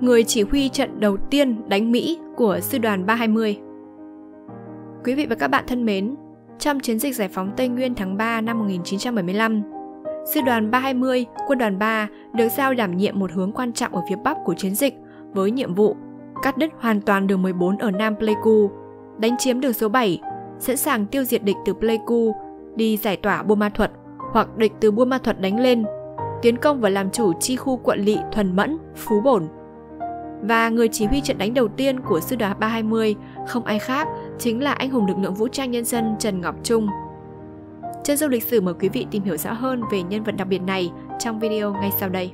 người chỉ huy trận đầu tiên đánh Mỹ của sư đoàn 320. Quý vị và các bạn thân mến, trong chiến dịch giải phóng Tây Nguyên tháng 3 năm 1975, sư đoàn 320, quân đoàn 3 được giao đảm nhiệm một hướng quan trọng ở phía bắc của chiến dịch với nhiệm vụ cắt đứt hoàn toàn đường 14 ở Nam Pleiku, đánh chiếm đường số 7, sẵn sàng tiêu diệt địch từ Pleiku đi giải tỏa Buôn Ma Thuật hoặc địch từ Buôn Ma Thuật đánh lên, tiến công và làm chủ chi khu quận lỵ Thuần Mẫn, Phú Bổn. Và người chỉ huy trận đánh đầu tiên của sư đoàn 320 không ai khác chính là anh hùng lực lượng vũ trang nhân dân Trần Ngọc Trung. Chân dung lịch sử mời quý vị tìm hiểu rõ hơn về nhân vật đặc biệt này trong video ngay sau đây.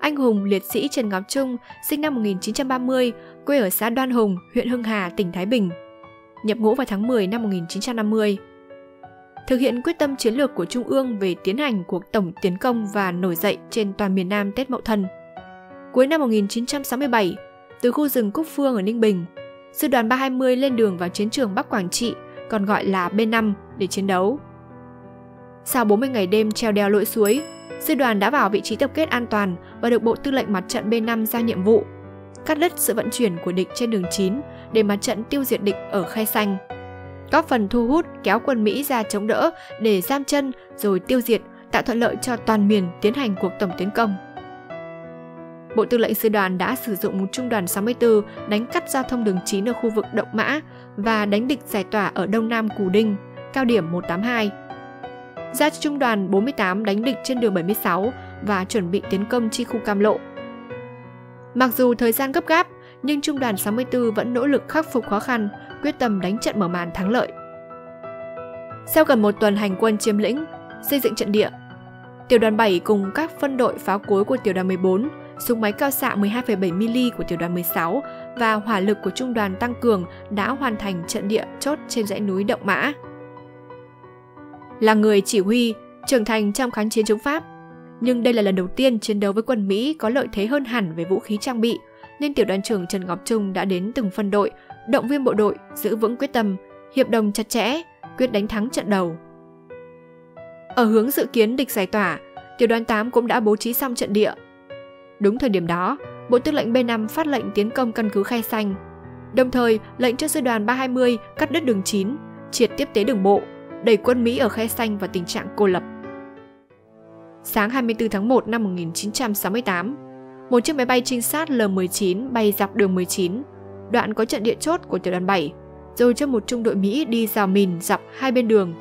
Anh hùng liệt sĩ Trần Ngọc Trung, sinh năm 1930, quê ở xã Đoan Hùng, huyện Hưng Hà, tỉnh Thái Bình. Nhập ngũ vào tháng 10 năm 1950. Thực hiện quyết tâm chiến lược của Trung ương về tiến hành cuộc tổng tiến công và nổi dậy trên toàn miền Nam Tết Mậu Thân. Cuối năm 1967, từ khu rừng Cúc Phương ở Ninh Bình, sư đoàn 320 lên đường vào chiến trường Bắc Quảng Trị, còn gọi là B5, để chiến đấu. Sau 40 ngày đêm treo đèo lội suối, sư đoàn đã vào vị trí tập kết an toàn và được Bộ Tư lệnh Mặt trận B5 giao nhiệm vụ cắt đứt sự vận chuyển của địch trên đường 9 để mặt trận tiêu diệt địch ở Khe Xanh. Góp phần thu hút kéo quân Mỹ ra chống đỡ để giam chân rồi tiêu diệt, tạo thuận lợi cho toàn miền tiến hành cuộc tổng tiến công. Bộ Tư lệnh Sư đoàn đã sử dụng một trung đoàn 64 đánh cắt giao thông đường 9 ở khu vực Động Mã và đánh địch giải tỏa ở Đông Nam Cù Đinh, cao điểm 182 ra cho trung đoàn 48 đánh địch trên đường 76 và chuẩn bị tiến công chi khu Cam Lộ. Mặc dù thời gian gấp gáp, nhưng trung đoàn 64 vẫn nỗ lực khắc phục khó khăn, quyết tâm đánh trận mở màn thắng lợi. Sau gần một tuần hành quân chiếm lĩnh, xây dựng trận địa, tiểu đoàn 7 cùng các phân đội pháo cối của tiểu đoàn 14, súng máy cao xạ 12,7mm của tiểu đoàn 16 và hỏa lực của trung đoàn tăng cường đã hoàn thành trận địa chốt trên dãy núi Động Mã. Là người chỉ huy, trưởng thành trong kháng chiến chống Pháp, nhưng đây là lần đầu tiên chiến đấu với quân Mỹ có lợi thế hơn hẳn về vũ khí trang bị, nên tiểu đoàn trưởng Trần Ngọc Trung đã đến từng phân đội, động viên bộ đội giữ vững quyết tâm, hiệp đồng chặt chẽ, quyết đánh thắng trận đầu. Ở hướng dự kiến địch giải tỏa, tiểu đoàn 8 cũng đã bố trí xong trận địa. Đúng thời điểm đó, Bộ Tư lệnh B5 phát lệnh tiến công căn cứ Khay Xanh, đồng thời lệnh cho sư đoàn 320 cắt đứt đường 9, triệt tiếp tế đường bộ, đẩy quân Mỹ ở Khe Xanh vào tình trạng cô lập. Sáng 24 tháng 1 năm 1968, một chiếc máy bay trinh sát L-19 bay dọc đường 19, đoạn có trận địa chốt của tiểu đoàn 7, rồi cho một trung đội Mỹ đi rào mìn dọc hai bên đường.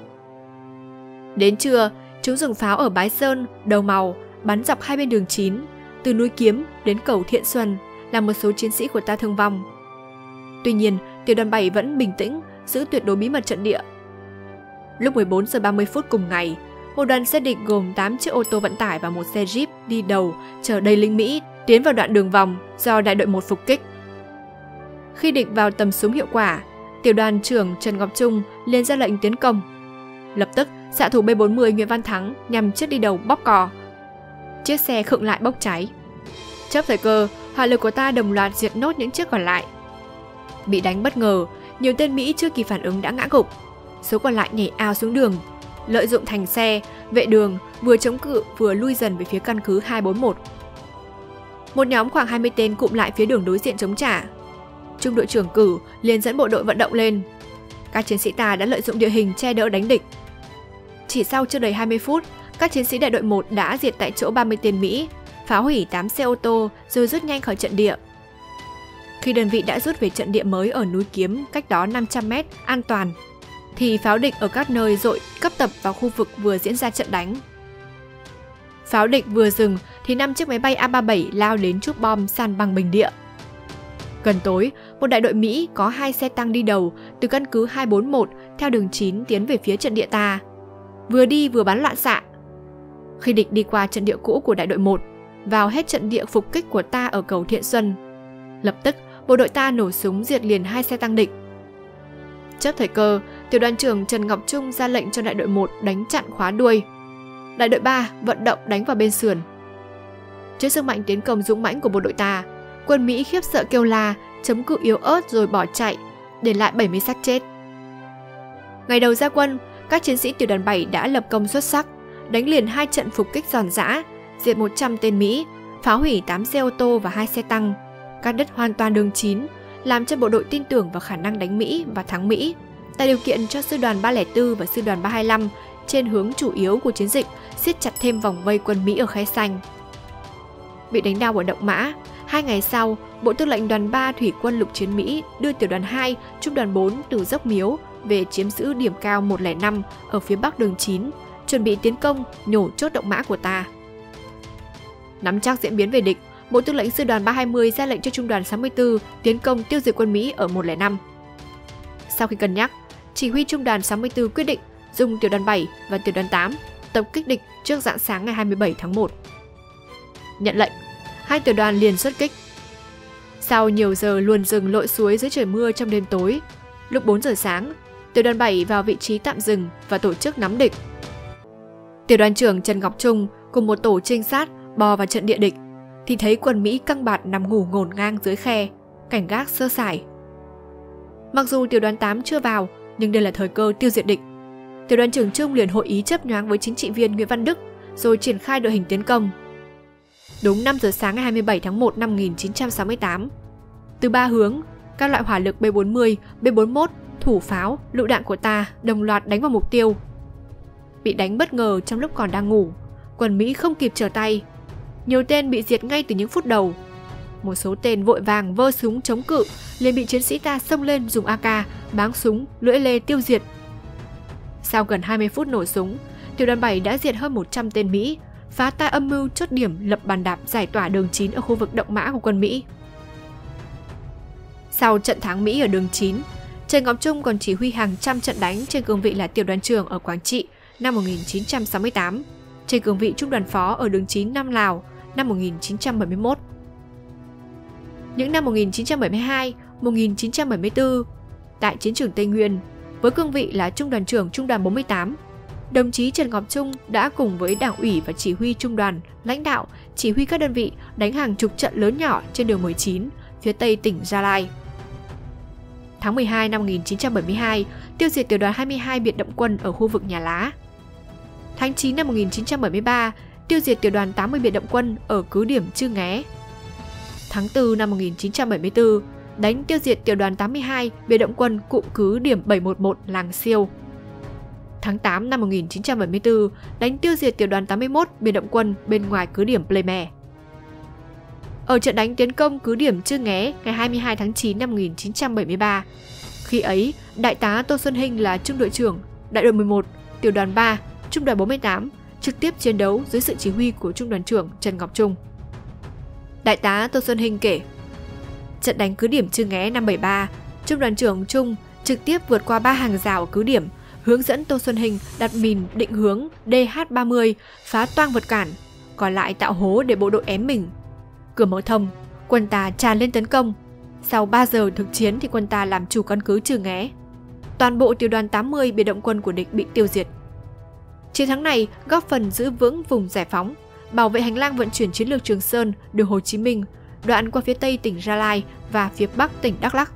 Đến trưa, chúng dùng pháo ở Bái Sơn, Đầu Màu, bắn dọc hai bên đường 9, từ núi Kiếm đến cầu Thiện Xuân, làm một số chiến sĩ của ta thương vong. Tuy nhiên, tiểu đoàn 7 vẫn bình tĩnh, giữ tuyệt đối bí mật trận địa Lúc 14 giờ 30 phút cùng ngày, một đoàn xe địch gồm 8 chiếc ô tô vận tải và một xe Jeep đi đầu chở đầy lính Mỹ tiến vào đoạn đường vòng do đại đội 1 phục kích. Khi địch vào tầm súng hiệu quả, tiểu đoàn trưởng Trần Ngọc Trung liền ra lệnh tiến công. Lập tức, xạ thủ B40 Nguyễn Văn Thắng nhằm chiếc đi đầu bóc cò. Chiếc xe khựng lại bốc cháy. Chấp thời cơ, hỏa lực của ta đồng loạt diệt nốt những chiếc còn lại. Bị đánh bất ngờ, nhiều tên Mỹ chưa kịp phản ứng đã ngã gục số còn lại nhảy ao xuống đường. Lợi dụng thành xe, vệ đường vừa chống cự vừa lui dần về phía căn cứ 241. Một nhóm khoảng 20 tên cụm lại phía đường đối diện chống trả. Trung đội trưởng cử liền dẫn bộ đội vận động lên. Các chiến sĩ ta đã lợi dụng địa hình che đỡ đánh địch. Chỉ sau chưa đầy 20 phút, các chiến sĩ đại đội 1 đã diệt tại chỗ 30 tên Mỹ, phá hủy 8 xe ô tô rồi rút nhanh khỏi trận địa. Khi đơn vị đã rút về trận địa mới ở núi Kiếm cách đó 500 mét an toàn thì pháo địch ở các nơi dội cấp tập vào khu vực vừa diễn ra trận đánh. Pháo địch vừa dừng thì năm chiếc máy bay A-37 lao đến trước bom san bằng bình địa. Gần tối, một đại đội Mỹ có hai xe tăng đi đầu từ căn cứ 241 theo đường 9 tiến về phía trận địa ta. Vừa đi vừa bắn loạn xạ. Khi địch đi qua trận địa cũ của đại đội 1, vào hết trận địa phục kích của ta ở cầu Thiện Xuân. Lập tức, bộ đội ta nổ súng diệt liền hai xe tăng địch. Trước thời cơ, tiểu đoàn trưởng Trần Ngọc Trung ra lệnh cho đại đội 1 đánh chặn khóa đuôi. Đại đội 3 vận động đánh vào bên sườn. Trước sức mạnh tiến công dũng mãnh của bộ đội ta, quân Mỹ khiếp sợ kêu la, chấm cự yếu ớt rồi bỏ chạy, để lại 70 xác chết. Ngày đầu ra quân, các chiến sĩ tiểu đoàn 7 đã lập công xuất sắc, đánh liền hai trận phục kích giòn giã, diệt 100 tên Mỹ, phá hủy 8 xe ô tô và hai xe tăng, cắt đất hoàn toàn đường chín, làm cho bộ đội tin tưởng vào khả năng đánh Mỹ và thắng Mỹ, tạo điều kiện cho sư đoàn 304 và sư đoàn 325 trên hướng chủ yếu của chiến dịch siết chặt thêm vòng vây quân Mỹ ở Khe Xanh. Bị đánh đau ở Động Mã, hai ngày sau, Bộ Tư lệnh đoàn 3 Thủy quân lục chiến Mỹ đưa tiểu đoàn 2, trung đoàn 4 từ dốc Miếu về chiếm giữ điểm cao 105 ở phía bắc đường 9, chuẩn bị tiến công nhổ chốt động mã của ta. Nắm chắc diễn biến về địch, Bộ Tư lệnh Sư đoàn 320 ra lệnh cho Trung đoàn 64 tiến công tiêu diệt quân Mỹ ở 105. Sau khi cân nhắc, chỉ huy Trung đoàn 64 quyết định dùng tiểu đoàn 7 và tiểu đoàn 8 tập kích địch trước dạng sáng ngày 27 tháng 1. Nhận lệnh, hai tiểu đoàn liền xuất kích. Sau nhiều giờ luồn rừng lội suối dưới trời mưa trong đêm tối, lúc 4 giờ sáng, tiểu đoàn 7 vào vị trí tạm dừng và tổ chức nắm địch. Tiểu đoàn trưởng Trần Ngọc Trung cùng một tổ trinh sát bò vào trận địa địch thì thấy quân Mỹ căng bạt nằm ngủ ngổn ngang dưới khe, cảnh gác sơ sài. Mặc dù tiểu đoàn 8 chưa vào, nhưng đây là thời cơ tiêu diệt địch. Tiểu đoàn trưởng Trung liền hội ý chấp nhoáng với chính trị viên Nguyễn Văn Đức rồi triển khai đội hình tiến công. Đúng 5 giờ sáng ngày 27 tháng 1 năm 1968, từ ba hướng, các loại hỏa lực B40, B41, thủ pháo, lựu đạn của ta đồng loạt đánh vào mục tiêu. Bị đánh bất ngờ trong lúc còn đang ngủ, quân Mỹ không kịp trở tay. Nhiều tên bị diệt ngay từ những phút đầu. Một số tên vội vàng vơ súng chống cự, liền bị chiến sĩ ta xông lên dùng AK, báng súng, lưỡi lê tiêu diệt. Sau gần 20 phút nổ súng, tiểu đoàn 7 đã diệt hơn 100 tên Mỹ, phá ta âm mưu chốt điểm lập bàn đạp giải tỏa đường 9 ở khu vực động mã của quân Mỹ. Sau trận thắng Mỹ ở đường 9, Trần Ngọc Trung còn chỉ huy hàng trăm trận đánh trên cương vị là tiểu đoàn trưởng ở Quảng Trị năm 1968, trên cương vị trung đoàn phó ở đường 9 Nam Lào năm 1971. Những năm 1972, 1974, tại chiến trường Tây Nguyên, với cương vị là trung đoàn trưởng trung đoàn 48, đồng chí Trần Ngọc Trung đã cùng với đảng ủy và chỉ huy trung đoàn, lãnh đạo, chỉ huy các đơn vị đánh hàng chục trận lớn nhỏ trên đường 19, phía tây tỉnh Gia Lai. Tháng 12 năm 1972, tiêu diệt tiểu đoàn 22 biệt động quân ở khu vực Nhà Lá. Tháng 9 năm 1973, tiêu diệt tiểu đoàn 80 biệt động quân ở cứ điểm Chư Nghé. Tháng 4 năm 1974, đánh tiêu diệt tiểu đoàn 82 biệt động quân cụm cứ điểm 711 Làng Siêu. Tháng 8 năm 1974, đánh tiêu diệt tiểu đoàn 81 biệt động quân bên ngoài cứ điểm Playme. Ở trận đánh tiến công cứ điểm Chư Nghé ngày 22 tháng 9 năm 1973, khi ấy, Đại tá Tô Xuân Hinh là trung đội trưởng, đại đội 11, tiểu đoàn 3, trung đoàn 48, trực tiếp chiến đấu dưới sự chỉ huy của trung đoàn trưởng Trần Ngọc Trung. Đại tá Tô Xuân Hinh kể, trận đánh cứ điểm Chư Nghé năm 73, trung đoàn trưởng Trung trực tiếp vượt qua ba hàng rào ở cứ điểm, hướng dẫn Tô Xuân Hình đặt mìn định hướng DH-30 phá toang vật cản, còn lại tạo hố để bộ đội ém mình. Cửa mở thông, quân ta tràn lên tấn công. Sau 3 giờ thực chiến thì quân ta làm chủ căn cứ Trừ Nghé. Toàn bộ tiểu đoàn 80 biệt động quân của địch bị tiêu diệt. Chiến thắng này góp phần giữ vững vùng giải phóng, bảo vệ hành lang vận chuyển chiến lược Trường Sơn, đường Hồ Chí Minh, đoạn qua phía tây tỉnh Gia Lai và phía bắc tỉnh Đắk Lắk.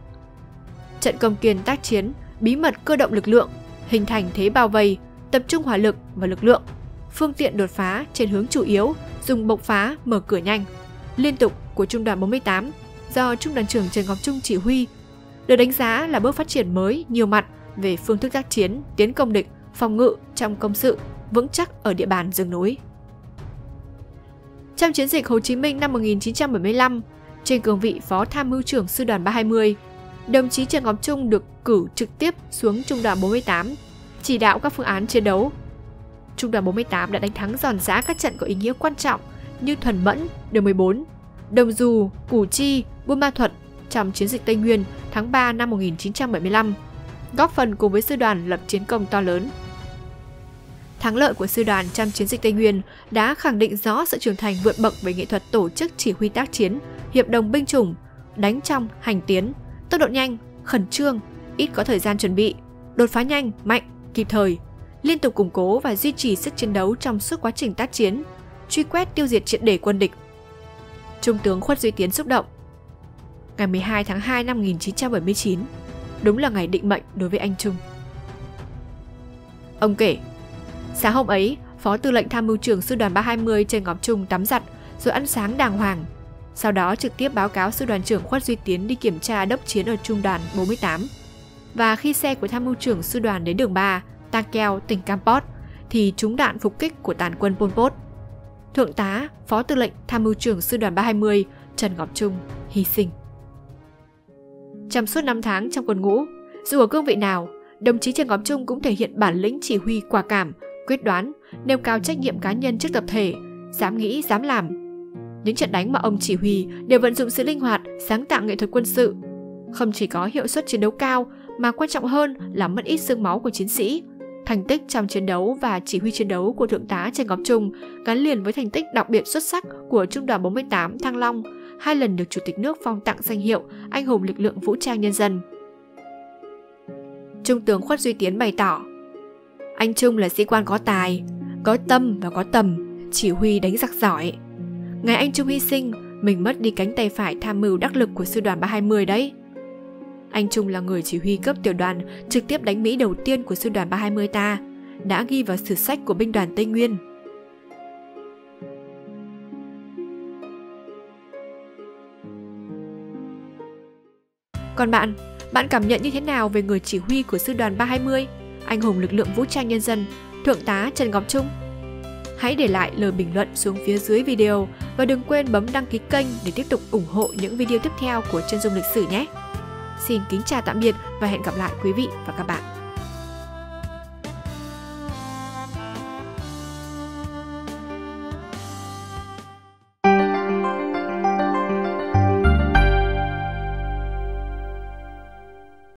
Trận công kiên tác chiến, bí mật cơ động lực lượng, hình thành thế bao vây, tập trung hỏa lực và lực lượng, phương tiện đột phá trên hướng chủ yếu, dùng bộc phá mở cửa nhanh, liên tục của Trung đoàn 48 do Trung đoàn trưởng Trần Ngọc Trung chỉ huy, được đánh giá là bước phát triển mới nhiều mặt về phương thức tác chiến, tiến công địch, phòng ngự trong công sự, vững chắc ở địa bàn rừng núi. Trong chiến dịch Hồ Chí Minh năm 1975, trên cương vị Phó Tham mưu trưởng Sư đoàn 320, đồng chí Trần Ngọc Trung được cử trực tiếp xuống Trung đoàn 48, chỉ đạo các phương án chiến đấu. Trung đoàn 48 đã đánh thắng giòn giã các trận có ý nghĩa quan trọng như Thuần Mẫn, đường 14, Đồng Dù, Củ Chi, Buôn Ma Thuật trong chiến dịch Tây Nguyên tháng 3 năm 1975, góp phần cùng với sư đoàn lập chiến công to lớn. Thắng lợi của sư đoàn trong chiến dịch Tây Nguyên đã khẳng định rõ sự trưởng thành vượt bậc về nghệ thuật tổ chức chỉ huy tác chiến, hiệp đồng binh chủng, đánh trong, hành tiến, tốc độ nhanh, khẩn trương, ít có thời gian chuẩn bị, đột phá nhanh, mạnh, kịp thời, liên tục củng cố và duy trì sức chiến đấu trong suốt quá trình tác chiến, truy quét tiêu diệt triệt để quân địch. Trung tướng Khuất Duy Tiến xúc động. Ngày 12 tháng 2 năm 1979, đúng là ngày định mệnh đối với anh Trung. Ông kể, sáng hôm ấy, Phó tư lệnh tham mưu trưởng sư đoàn 320 trên Ngọc Trung tắm giặt rồi ăn sáng đàng hoàng. Sau đó trực tiếp báo cáo sư đoàn trưởng Khuất Duy Tiến đi kiểm tra đốc chiến ở trung đoàn 48. Và khi xe của tham mưu trưởng sư đoàn đến đường 3, Ta Keo, tỉnh Kampot, thì trúng đạn phục kích của tàn quân Pol Pot. Thượng tá, Phó tư lệnh tham mưu trưởng sư đoàn 320 Trần Ngọc Trung hy sinh. Trong suốt 5 tháng trong quân ngũ, dù ở cương vị nào, đồng chí Trần Ngọc Trung cũng thể hiện bản lĩnh chỉ huy quả cảm, quyết đoán, nêu cao trách nhiệm cá nhân trước tập thể, dám nghĩ, dám làm. Những trận đánh mà ông chỉ huy đều vận dụng sự linh hoạt, sáng tạo nghệ thuật quân sự. Không chỉ có hiệu suất chiến đấu cao, mà quan trọng hơn là mất ít xương máu của chiến sĩ. Thành tích trong chiến đấu và chỉ huy chiến đấu của Thượng tá Trần Ngọc Trung gắn liền với thành tích đặc biệt xuất sắc của Trung đoàn 48 Thăng Long, hai lần được Chủ tịch nước phong tặng danh hiệu Anh hùng lực lượng vũ trang nhân dân. Trung tướng Khuất Duy Tiến bày tỏ Anh Trung là sĩ quan có tài, có tâm và có tầm, chỉ huy đánh giặc giỏi. Ngày anh Trung hy sinh, mình mất đi cánh tay phải tham mưu đắc lực của sư đoàn 320 đấy. Anh Trung là người chỉ huy cấp tiểu đoàn trực tiếp đánh Mỹ đầu tiên của sư đoàn 320 ta, đã ghi vào sử sách của binh đoàn Tây Nguyên. Còn bạn, bạn cảm nhận như thế nào về người chỉ huy của sư đoàn 320, anh hùng lực lượng vũ trang nhân dân, Thượng tá Trần Ngọc Trung? Hãy để lại lời bình luận xuống phía dưới video và đừng quên bấm đăng ký kênh để tiếp tục ủng hộ những video tiếp theo của Chân Dung Lịch Sử nhé! Xin kính chào tạm biệt và hẹn gặp lại quý vị và các bạn.